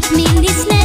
teach me this